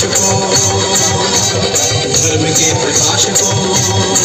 प्रकाश को धर्म के प्रकाश को